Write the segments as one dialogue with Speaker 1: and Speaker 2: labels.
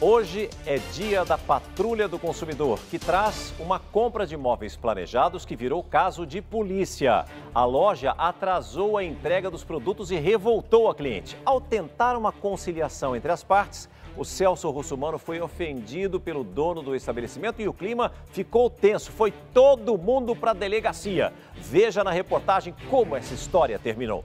Speaker 1: Hoje é dia da Patrulha do Consumidor, que traz uma compra de móveis planejados que virou caso de polícia. A loja atrasou a entrega dos produtos e revoltou a cliente. Ao tentar uma conciliação entre as partes, o Celso Russumano foi ofendido pelo dono do estabelecimento e o clima ficou tenso. Foi todo mundo para a delegacia. Veja na reportagem como essa história terminou.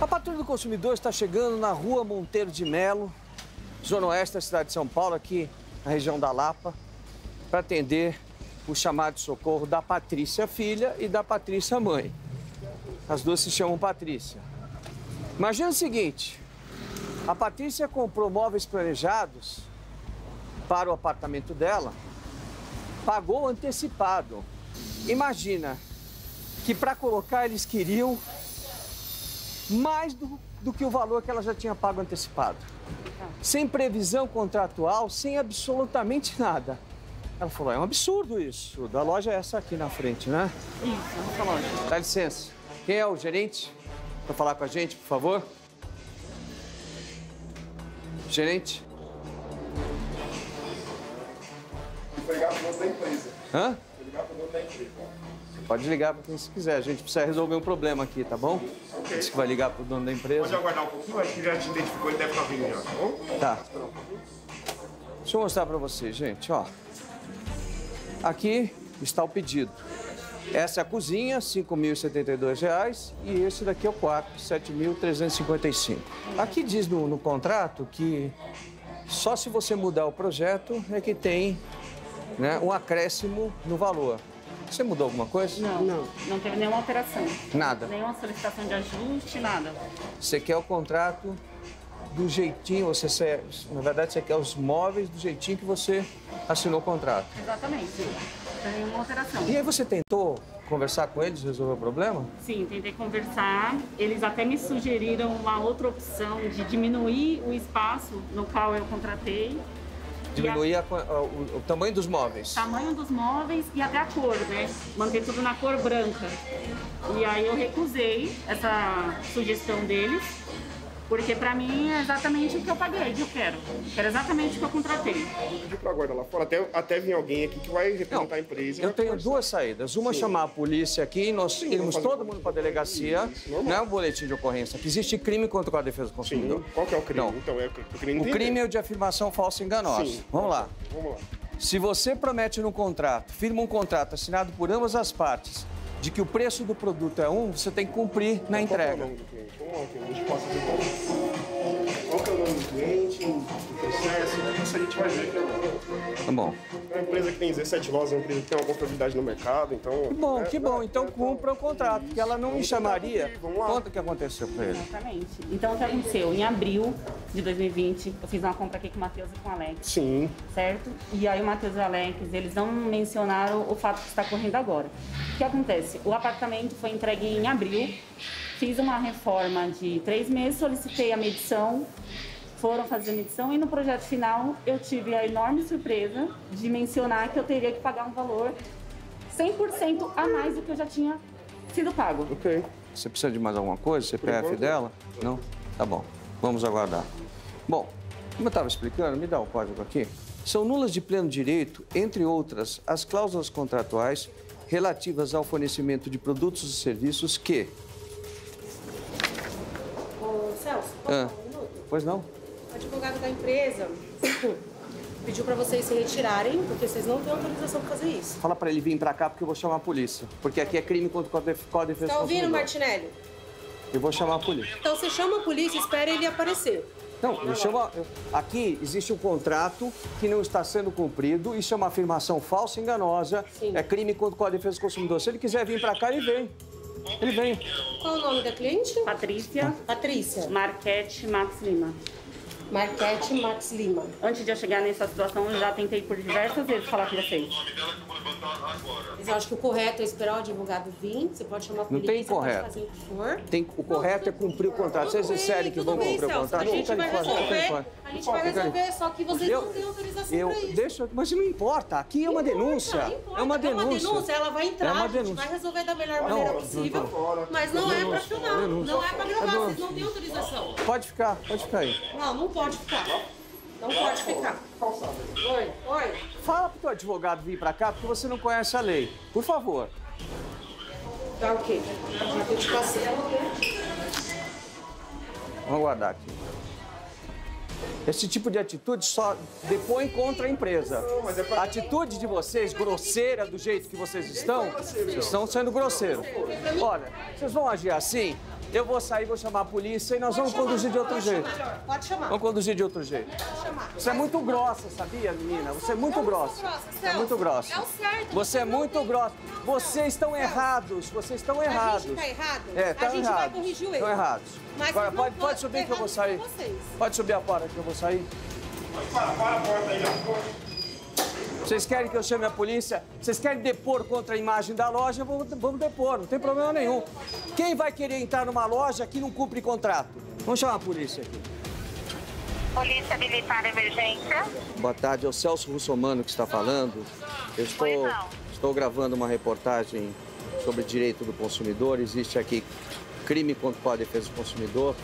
Speaker 2: A Patrulha do Consumidor está chegando na rua Monteiro de Melo, zona oeste da cidade de São Paulo, aqui na região da Lapa, para atender o chamado de socorro da Patrícia filha e da Patrícia mãe. As duas se chamam Patrícia. Imagina o seguinte, a Patrícia comprou móveis planejados para o apartamento dela, pagou antecipado. Imagina que para colocar eles queriam mais do, do que o valor que ela já tinha pago antecipado. Sem previsão contratual, sem absolutamente nada. Ela falou, é um absurdo isso. Da loja é essa aqui na frente, né?
Speaker 3: Isso, essa loja.
Speaker 2: Dá licença. Quem é o gerente? Para falar com a gente, por favor? Gerente?
Speaker 4: Pro dono da empresa.
Speaker 2: Hã? Pode ligar para quem você quiser. A gente precisa resolver um problema aqui, tá bom?
Speaker 4: Ok.
Speaker 2: Disse que vai ligar pro dono da
Speaker 4: Pode
Speaker 2: empresa.
Speaker 4: aguardar um pouquinho, acho que já te identificou, ele deve estar vindo já, tá bom?
Speaker 2: Tá. Deixa eu mostrar para vocês, gente, ó. Aqui está o pedido. Essa é a cozinha, R$ 5.072 e esse daqui é o quarto, R$ 7.355. Aqui diz no, no contrato que só se você mudar o projeto é que tem né, um acréscimo no valor. Você mudou alguma coisa?
Speaker 3: Não, não. Não teve nenhuma alteração.
Speaker 2: Nada.
Speaker 3: Nenhuma solicitação de ajuste, nada.
Speaker 2: Você quer o contrato do jeitinho, você na verdade você quer os móveis do jeitinho que você assinou o contrato.
Speaker 3: Exatamente. Não tem nenhuma alteração.
Speaker 2: E aí você tentou conversar com eles, resolver o problema?
Speaker 3: Sim, tentei conversar. Eles até me sugeriram uma outra opção de diminuir o espaço no qual eu contratei.
Speaker 2: Diminuir a a- o, o tamanho dos móveis.
Speaker 3: tamanho dos móveis e até a cor, né? Manter tudo na cor branca. E aí eu recusei essa sugestão deles, porque pra mim é exatamente o que eu paguei, que eu quero. Quero exatamente o que eu contratei.
Speaker 4: Vou pedir pra aguardar lá fora, até, até vir alguém aqui que vai representar a empresa.
Speaker 2: Eu tenho
Speaker 4: conversar.
Speaker 2: duas saídas. Uma chamar a polícia aqui, nós irmos
Speaker 4: fazer
Speaker 2: todo mundo para a delegacia. Não é um boletim de ocorrência, que existe crime contra a defesa do consumidor.
Speaker 4: Sim, qual que é o crime?
Speaker 2: Não.
Speaker 4: Então, é o queria
Speaker 2: O
Speaker 4: entender.
Speaker 2: crime é o de afirmação falsa e enganosa.
Speaker 4: Sim.
Speaker 2: Vamos lá.
Speaker 4: Vamos lá.
Speaker 2: Se você promete no contrato, firma um contrato assinado por ambas as partes, de que o preço do produto é um, você tem que cumprir na
Speaker 4: Qual que é o
Speaker 2: entrega.
Speaker 4: Cliente. Deixa eu passar de volta. Qual que é o nome do cliente, o processo? Isso a gente vai ver aqui agora.
Speaker 2: Tá bom.
Speaker 4: É uma empresa que tem 17 lojas, é uma empresa que tem uma confiabilidade no mercado, então...
Speaker 2: Que bom,
Speaker 4: é,
Speaker 2: que bom. Então cumpra o contrato, porque ela não me chamaria.
Speaker 4: Vamos lá.
Speaker 2: Conta o que aconteceu com ele.
Speaker 3: Exatamente. Então, o que aconteceu? Em abril de 2020, eu fiz uma compra aqui com o Matheus e com o Alex.
Speaker 4: Sim.
Speaker 3: certo? E aí o Matheus e o Alex, eles não mencionaram o fato que está correndo agora. O que acontece? O apartamento foi entregue em abril, fiz uma reforma de três meses, solicitei a medição, foram fazer a medição e no projeto final eu tive a enorme surpresa de mencionar que eu teria que pagar um valor 100% a mais do que eu já tinha sido pago.
Speaker 4: Ok.
Speaker 2: Você precisa de mais alguma coisa? CPF dela? Não? Tá bom. Vamos aguardar. Bom, como eu estava explicando, me dá o código aqui. São nulas de pleno direito, entre outras, as cláusulas contratuais relativas ao fornecimento de produtos e serviços que...
Speaker 5: Celso, posso
Speaker 2: Ah.
Speaker 5: falar um minuto?
Speaker 2: Pois não?
Speaker 5: O advogado da empresa pediu para vocês se retirarem, porque vocês não têm autorização para fazer isso.
Speaker 2: Fala para ele vir para cá porque eu vou chamar a polícia. Porque aqui é crime contra o Código de Defesa
Speaker 5: Tá
Speaker 2: do
Speaker 5: ouvindo. Martinelli?
Speaker 2: Eu vou chamar a polícia.
Speaker 5: Então você chama a polícia e espera ele aparecer.
Speaker 2: Não, eu chamo. eu- Aqui existe um contrato que não está sendo cumprido. Isso é uma afirmação falsa e enganosa.
Speaker 5: Sim.
Speaker 2: É crime contra a defesa do consumidor. Se ele quiser vir para cá, ele vem. Ele vem.
Speaker 5: Qual o nome da cliente?
Speaker 3: Patrícia
Speaker 5: Patrícia.
Speaker 3: Marquete Max Lima.
Speaker 5: Marquete Max Lima.
Speaker 3: Antes de eu chegar nessa situação, eu já tentei por diversas vezes falar com vocês.
Speaker 5: Mas eu acho que o correto é esperar o advogado vir, você pode chamar a
Speaker 2: Não
Speaker 5: polícia,
Speaker 2: tem correto.
Speaker 5: pode fazer o que for.
Speaker 2: Tem, o correto é cumprir o contrato. Vocês disserem que vão
Speaker 5: bem,
Speaker 2: cumprir o
Speaker 5: Celso,
Speaker 2: contrato?
Speaker 5: A gente vai resolver, a gente vai resolver, só que vocês
Speaker 2: Eu-
Speaker 5: não têm autorização
Speaker 2: Eu
Speaker 5: isso.
Speaker 2: deixo, mas não importa. Aqui é uma denúncia.
Speaker 5: Importa, importa.
Speaker 2: É uma denúncia.
Speaker 5: É uma denúncia, ela vai entrar,
Speaker 2: É uma
Speaker 5: a gente
Speaker 2: denúncia.
Speaker 5: vai resolver da melhor maneira possível, mas não é pra filmar, não é pra gravar, vocês não têm autorização.
Speaker 2: Pode ficar, pode ficar aí.
Speaker 5: Não, não pode ficar. Não pode ficar. Oi, oi.
Speaker 2: Fala pro teu advogado vir pra cá, porque você não conhece a lei. Por favor.
Speaker 5: Tá o quê? Eu te passei.
Speaker 2: Vamos aguardar aqui. Esse tipo de atitude só depõe contra a empresa. A atitude de vocês, grosseira do jeito que vocês estão, vocês estão sendo grosseiros. Olha, vocês vão agir assim, eu vou sair, vou chamar a polícia e nós vamos conduzir de outro jeito.
Speaker 5: Pode chamar.
Speaker 2: Vamos conduzir de outro jeito.
Speaker 5: Pode chamar.
Speaker 2: Você é muito grossa, sabia, menina? Você é muito grossa.
Speaker 5: grossa,
Speaker 2: Você é muito grossa.
Speaker 5: É o certo.
Speaker 2: Você é muito grossa. Vocês estão errados. Vocês estão errados.
Speaker 5: A gente tá errado?
Speaker 2: É,
Speaker 5: a
Speaker 2: estão
Speaker 5: gente vai
Speaker 2: errados.
Speaker 5: corrigir o erro.
Speaker 2: Estão errados.
Speaker 5: Mas
Speaker 2: Agora, pode,
Speaker 5: pode-
Speaker 2: pode subir que eu vou
Speaker 5: errado
Speaker 2: sair. Pode subir a porta que eu vou sair. Vocês querem que eu chame a polícia? Vocês querem depor contra a imagem da loja? Vamos, vamos depor, não tem problema nenhum. Quem vai querer entrar numa loja que não cumpre contrato? Vamos chamar a polícia aqui.
Speaker 6: Polícia Militar Emergência.
Speaker 2: Boa tarde, é o Celso Russomano que está falando. Eu estou, estou gravando uma reportagem sobre direito do consumidor. Existe aqui crime contra a defesa do consumidor.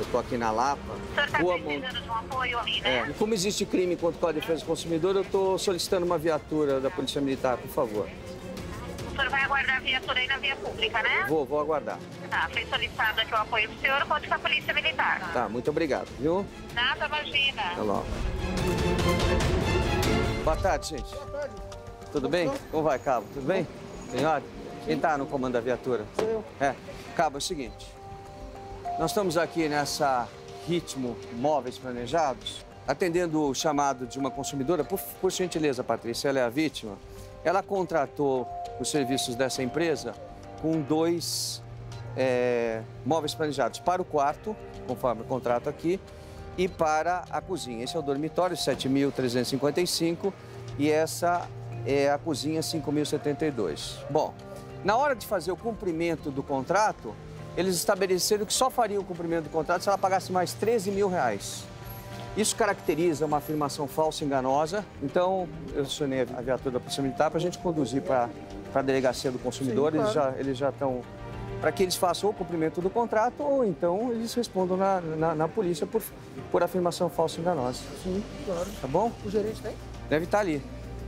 Speaker 2: Eu estou aqui na Lapa.
Speaker 6: O senhor está precisando de um apoio ali,
Speaker 2: É,
Speaker 6: né?
Speaker 2: e como existe crime contra a defesa do consumidor, eu estou solicitando uma viatura da Polícia Militar, por favor.
Speaker 6: O senhor vai aguardar a viatura aí na via pública, né?
Speaker 2: Vou, vou aguardar.
Speaker 6: Tá, foi solicitado aqui o apoio do senhor, pode com a Polícia Militar.
Speaker 2: Tá, muito obrigado, viu?
Speaker 6: Nada, imagina.
Speaker 2: Até logo. Boa tarde, gente. Tudo bem? Como vai, Cabo? Tudo bem? Senhora? Quem está no comando da viatura? Sou eu. É. Cabo, é o seguinte. Nós estamos aqui nessa Ritmo Móveis Planejados, atendendo o chamado de uma consumidora. Por, por gentileza, Patrícia, ela é a vítima. Ela contratou os serviços dessa empresa com dois é, móveis planejados para o quarto, conforme o contrato aqui, e para a cozinha. Esse é o dormitório, 7.355, e essa é a cozinha, 5.072. Bom, na hora de fazer o cumprimento do contrato, eles estabeleceram que só fariam o cumprimento do contrato se ela pagasse mais 13 mil reais. Isso caracteriza uma afirmação falsa e enganosa. Então, eu acionei a viatura da Polícia Militar para a gente conduzir para a delegacia do consumidor. Eles já eles já estão para que eles façam o cumprimento do contrato ou então eles respondam na, na, na polícia por, por afirmação falsa e enganosa.
Speaker 7: Sim, claro.
Speaker 2: Tá bom?
Speaker 7: O gerente tem?
Speaker 2: Deve estar ali.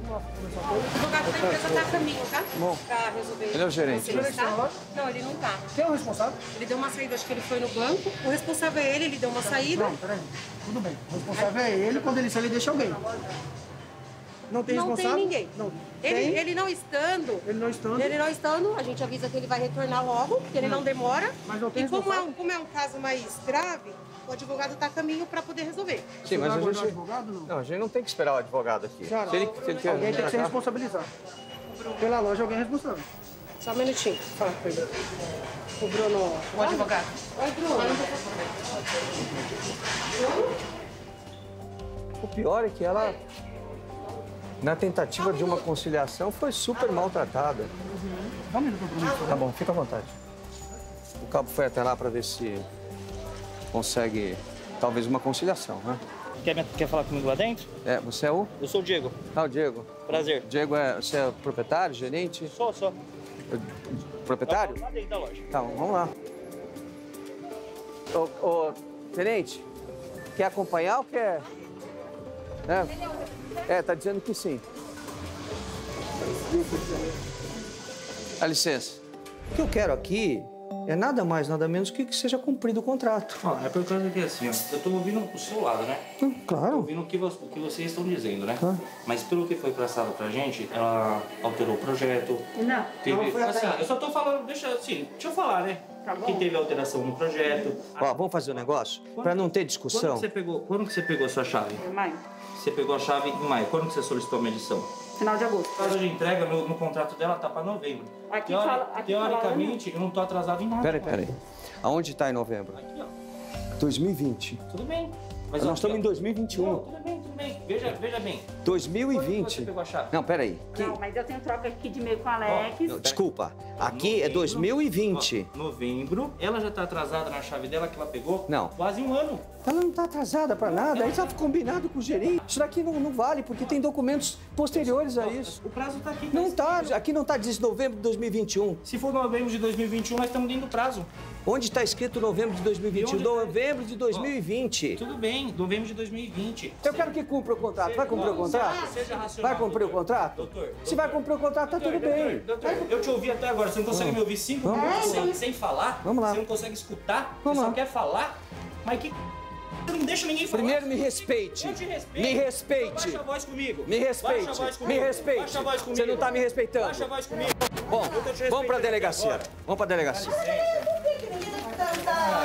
Speaker 5: O advogado da empresa tá a caminho, tá?
Speaker 2: Bom.
Speaker 5: Pra resolver.
Speaker 2: Ele é o gerente.
Speaker 5: Vocês, tá? Não, ele não tá.
Speaker 7: Quem é o responsável?
Speaker 5: Ele deu uma saída, acho que ele foi no banco. O responsável é ele, ele deu uma saída.
Speaker 7: Não, peraí. Tudo bem. O responsável é ele, quando ele sai, ele deixa alguém. Não tem
Speaker 5: Não
Speaker 7: responsável?
Speaker 5: tem ninguém.
Speaker 7: Não.
Speaker 5: Ele,
Speaker 7: Tem?
Speaker 5: ele não estando,
Speaker 7: Ele não estando?
Speaker 5: ele não estando, a gente avisa que ele vai retornar logo, porque ele não demora.
Speaker 7: Mas não tem
Speaker 5: e como é,
Speaker 7: responsável?
Speaker 5: um, como é um caso mais grave, o advogado está a caminho para poder resolver.
Speaker 2: Sim, mas a gente...
Speaker 7: o advogado, não?
Speaker 2: Não, a gente não tem que esperar o advogado aqui. Se ele, se ele quer
Speaker 7: alguém tem que
Speaker 2: cá-
Speaker 7: responsabilizado. Pela loja, alguém é responsável.
Speaker 5: Só um minutinho, fala com ele. O Bruno, o advogado. Oi, Bruno.
Speaker 2: O pior é que ela, na tentativa de uma conciliação, foi super maltratada.
Speaker 7: Dá um minuto pra mim.
Speaker 2: Tá bom, fica à vontade. O cabo foi até lá para ver se consegue, talvez, uma conciliação, né?
Speaker 8: Quer, me- quer falar comigo lá dentro?
Speaker 2: É, você é o?
Speaker 8: Eu sou o Diego.
Speaker 2: Ah, o Diego.
Speaker 8: Prazer.
Speaker 2: Diego, é, você é proprietário, gerente?
Speaker 8: Sou, sou.
Speaker 2: Proprietário?
Speaker 8: Lá dentro da loja.
Speaker 2: Tá, vamos lá. Ô, ô, tenente, quer acompanhar ou quer... É, é tá dizendo que sim. Dá licença. O que eu quero aqui é nada mais, nada menos que que seja cumprido o contrato.
Speaker 8: Ó, é por causa que assim, ó, eu tô ouvindo o seu lado, né?
Speaker 2: Hum,
Speaker 8: Tô
Speaker 2: Claro.
Speaker 8: ouvindo o que, vo- o que vocês estão dizendo, né?
Speaker 2: Ah.
Speaker 8: Mas pelo que foi passado pra gente, ela alterou o projeto.
Speaker 5: Não.
Speaker 8: Teve, assim, eu só tô falando, deixa assim, deixa eu falar, né? Que teve alteração no projeto.
Speaker 2: Ó, vamos fazer um negócio? Para não ter
Speaker 8: Quando
Speaker 2: discussão.
Speaker 8: que você pegou, quando que você pegou a sua chave?
Speaker 3: Maio,
Speaker 8: Você pegou a chave em maio. Quando que você solicitou a medição?
Speaker 3: final de agosto.
Speaker 8: O prazo de entrega no, no contrato dela tá pra novembro.
Speaker 3: Aqui
Speaker 8: Teori-
Speaker 3: fala- aqui fala
Speaker 8: teoricamente, eu não tô atrasado em nada.
Speaker 2: Peraí, peraí. Aonde está em novembro?
Speaker 8: Aqui, ó.
Speaker 2: 2020.
Speaker 8: Tudo bem. Mas
Speaker 2: Nós
Speaker 8: ó,
Speaker 2: estamos em
Speaker 8: ó.
Speaker 2: 2021.
Speaker 8: Não, tudo bem, tudo bem. Veja, veja bem.
Speaker 2: 2020.
Speaker 8: Você pegou a chave?
Speaker 2: Não, peraí. Que-
Speaker 3: Não, mas eu tenho troca aqui de e-mail com a Alex.
Speaker 2: Não, Desculpa, aqui é 2020.
Speaker 8: Ó, novembro. Ela já tá atrasada na chave dela que ela pegou?
Speaker 2: Não.
Speaker 8: Quase um ano.
Speaker 2: Ela não tá atrasada pra nada, aí tá combinado com o gerente. Isso daqui não, não vale, porque tem documentos posteriores a isso.
Speaker 8: O prazo tá aqui.
Speaker 2: Não tá,
Speaker 8: escrito.
Speaker 2: aqui não tá diz novembro de 2021.
Speaker 8: Se for novembro de 2021, nós estamos dentro do prazo.
Speaker 2: Onde está escrito novembro de 2021?
Speaker 8: E onde tá?
Speaker 2: Novembro de 2020.
Speaker 8: Tudo bem, novembro de 2020.
Speaker 2: Eu quero que cumpra o contrato. Vai cumprir o contrato? Vai cumprir o contrato?
Speaker 8: Doutor,
Speaker 2: Se vai cumprir o contrato, tá tudo bem.
Speaker 8: Doutor, eu te ouvi até agora, você não consegue me ouvir cinco minutos sem, falar?
Speaker 2: Vamos lá.
Speaker 8: Você não consegue escutar? Você só quer falar? Mas que você não deixa ninguém falar?
Speaker 2: Primeiro me respeite.
Speaker 8: Eu te respeito.
Speaker 2: Me
Speaker 8: Então
Speaker 2: respeite.
Speaker 8: Baixa a voz comigo.
Speaker 2: Me respeite.
Speaker 8: Baixa a voz
Speaker 2: Me
Speaker 8: comigo.
Speaker 2: respeite.
Speaker 8: Baixa a voz comigo.
Speaker 2: Você não tá me respeitando.
Speaker 8: Baixa a voz comigo.
Speaker 2: Bom,
Speaker 8: Eu tô te
Speaker 2: vamos pra delegacia. Vamos pra delegacia.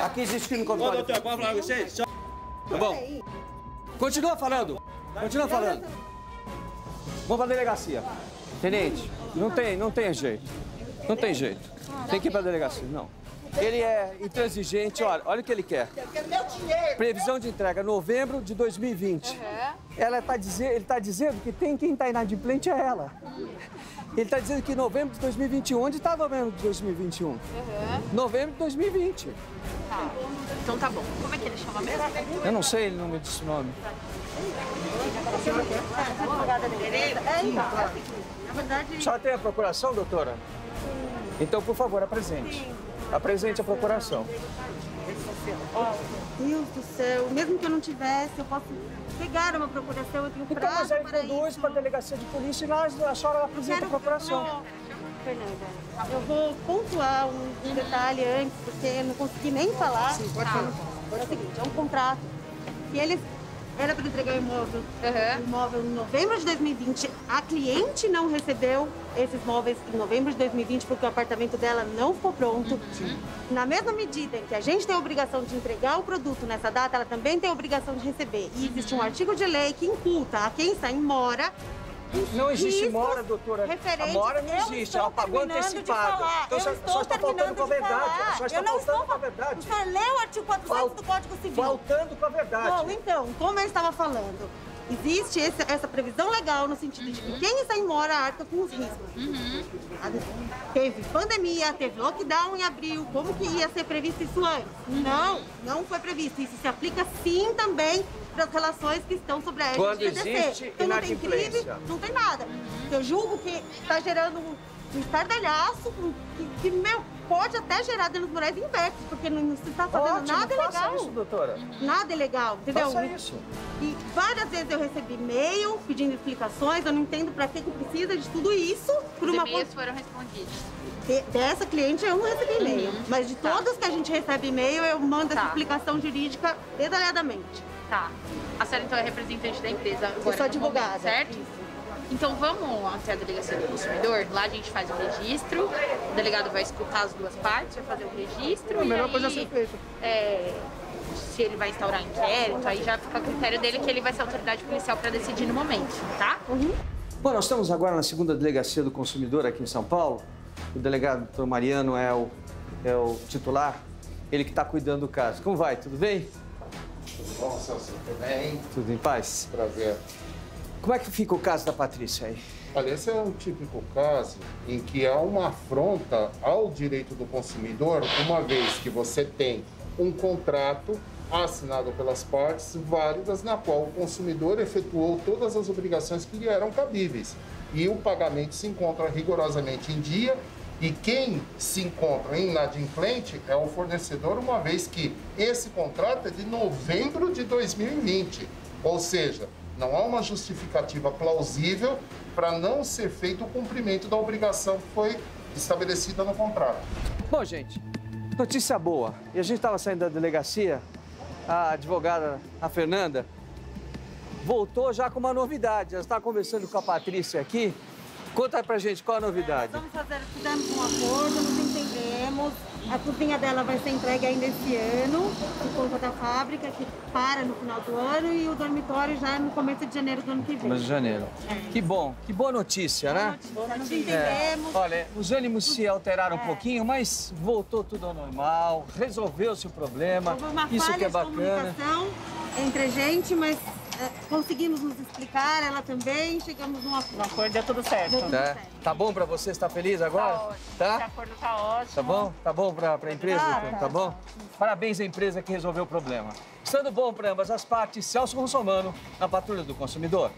Speaker 2: Aqui existe crime contra
Speaker 8: Ô,
Speaker 2: o
Speaker 8: doutor, posso falar com você? Só-
Speaker 2: Tá bom. Continua falando. Continua falando. Vamos pra delegacia. Tenente, não tem, não tem jeito. Não tem jeito. Tem que ir pra delegacia, não. Ele é intransigente, olha, olha o que ele quer. Previsão de entrega, novembro de 2020. Ela tá dizendo, ele está dizendo que tem quem está inadimplente é ela. Ele está dizendo que novembro de 2021. Onde está novembro de 2021? Novembro de 2020.
Speaker 9: Então tá bom. Como é que ele chama mesmo?
Speaker 2: Eu não sei, ele não me disse o nome. A senhora tem a procuração, doutora? Então, por favor, apresente. Apresente a procuração.
Speaker 10: Deus do céu, mesmo que eu não tivesse, eu posso pegar uma procuração, eu tenho
Speaker 2: Então,
Speaker 10: prazo
Speaker 2: mas aí
Speaker 10: para
Speaker 2: conduz
Speaker 10: isso.
Speaker 2: para a delegacia de polícia e lá a senhora apresenta a procuração.
Speaker 10: Não, Fernanda, eu vou pontuar um, detalhe antes, porque eu não consegui nem falar. Sim, pode falar. É o seguinte, é um contrato que eles era para entregar o imóvel, o imóvel em novembro de 2020. A cliente não recebeu esses móveis em novembro de 2020 porque o apartamento dela não ficou pronto. Na mesma medida em que a gente tem a obrigação de entregar o produto nessa data, ela também tem a obrigação de receber. E existe um artigo de lei que imputa a quem está em mora
Speaker 2: Não existe mora, doutora. A
Speaker 10: referentes-
Speaker 2: mora não existe, ela pagou antecipado. Então,
Speaker 10: eu
Speaker 2: só, só está faltando com a
Speaker 10: de
Speaker 2: verdade. Só está
Speaker 10: eu não
Speaker 2: faltando
Speaker 10: estou...
Speaker 2: com a verdade.
Speaker 10: O senhor leu o artigo 400 do Código Civil.
Speaker 2: Faltando com a verdade.
Speaker 10: Bom, então, como eu estava falando, existe esse- essa previsão legal no sentido de que quem está em mora arca com os riscos. Teve pandemia, teve lockdown em abril, como que ia ser previsto isso antes? Não, não foi previsto. Isso se aplica sim também para as relações que estão sobre a
Speaker 2: Quando existe
Speaker 10: Então não tem crime, não tem nada. Eu julgo que está gerando um estardalhaço que, que, meu, pode até gerar danos morais inversos, porque não se está fazendo
Speaker 2: Ótimo,
Speaker 10: nada
Speaker 2: faça
Speaker 10: legal.
Speaker 2: isso, doutora.
Speaker 10: Nada é legal, entendeu?
Speaker 2: Faça isso.
Speaker 10: E várias vezes eu recebi e-mail pedindo explicações, eu não entendo pra que, que precisa de tudo isso por
Speaker 9: Os
Speaker 10: uma
Speaker 9: e-mails foram respondidos.
Speaker 10: De- Dessa cliente eu não recebi e-mail,
Speaker 9: Uhum.
Speaker 10: mas de
Speaker 9: Tá.
Speaker 10: todas que a gente recebe e-mail, eu mando essa
Speaker 9: Tá.
Speaker 10: explicação jurídica detalhadamente.
Speaker 9: Tá. A senhora então é representante da empresa agora
Speaker 10: Eu sou advogada.
Speaker 9: momento, certo? Então vamos até a delegacia do consumidor, lá a gente faz o registro, o delegado vai escutar as duas partes, vai fazer o registro
Speaker 7: É a
Speaker 9: e
Speaker 7: melhor
Speaker 9: aí,
Speaker 7: coisa a ser feita.
Speaker 9: é, se ele vai instaurar inquérito, aí já fica a critério dele que ele vai ser autoridade policial para decidir no momento, tá?
Speaker 2: Bom, nós estamos agora na segunda delegacia do consumidor aqui em São Paulo. O delegado doutor Mariano é o, é o titular, ele que está cuidando do caso. Como vai? Tudo bem?
Speaker 11: Bom, Celso, tudo bem?
Speaker 2: Tudo em paz?
Speaker 11: Prazer.
Speaker 2: Como é que fica o caso da Patrícia aí?
Speaker 11: Olha, esse é um típico caso em que há uma afronta ao direito do consumidor, uma vez que você tem um contrato assinado pelas partes válidas, na qual o consumidor efetuou todas as obrigações que lhe eram cabíveis. E o pagamento se encontra rigorosamente em dia, e quem se encontra inadimplente é o fornecedor, uma vez que esse contrato é de novembro de 2020. Ou seja, não há uma justificativa plausível para não ser feito o cumprimento da obrigação que foi estabelecida no contrato.
Speaker 2: Bom, gente, notícia boa. E a gente estava saindo da delegacia, a advogada, a Fernanda, voltou já com uma novidade. Ela está conversando com a Patrícia aqui. Conta pra gente qual a novidade.
Speaker 10: Vamos fazer, fizemos um acordo, nos entendemos. A cozinha dela vai ser entregue ainda esse ano, por conta da fábrica, que para no final do ano, e o dormitório já no começo de janeiro do ano que vem.
Speaker 2: Mês de janeiro. Que bom, que boa notícia, né?
Speaker 10: Nos
Speaker 2: É,
Speaker 10: entendemos.
Speaker 2: olha, os ânimos se alteraram um pouquinho, mas voltou tudo ao normal, resolveu-se o problema.
Speaker 10: Houve uma
Speaker 2: Isso
Speaker 10: falha
Speaker 2: que é
Speaker 10: de
Speaker 2: bacana.
Speaker 10: comunicação entre a gente, mas é, conseguimos nos explicar, ela também, chegamos num acordo.
Speaker 3: No acordo deu tudo certo.
Speaker 10: Deu tudo
Speaker 2: Tá,
Speaker 10: certo.
Speaker 2: tá bom pra você? Você tá feliz agora?
Speaker 3: Tá ótimo. Esse
Speaker 2: Tá?
Speaker 3: acordo tá ótimo.
Speaker 2: Tá bom? Tá bom pra, pra empresa?
Speaker 3: Tá,
Speaker 2: Tá,
Speaker 3: tá.
Speaker 2: bom? Parabéns à empresa que resolveu o problema. Estando bom para ambas as partes, Celso Russomano, na Patrulha do Consumidor.